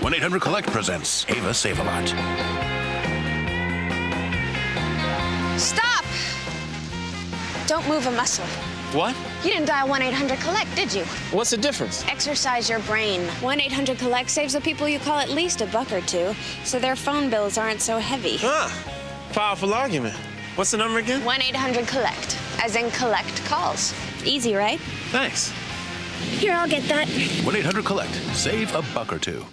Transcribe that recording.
1 800 Collect presents Eva Savelot. Stop! Don't move a muscle. What? You didn't dial 1 800 Collect, did you? What's the difference? Exercise your brain. 1 800 Collect saves the people you call at least a buck or two, so their phone bills aren't so heavy. Huh? powerful argument. What's the number again? 1 800 Collect, as in collect calls. Easy, right? Thanks. Here, I'll get that. 1 800 Collect. Save a buck or two.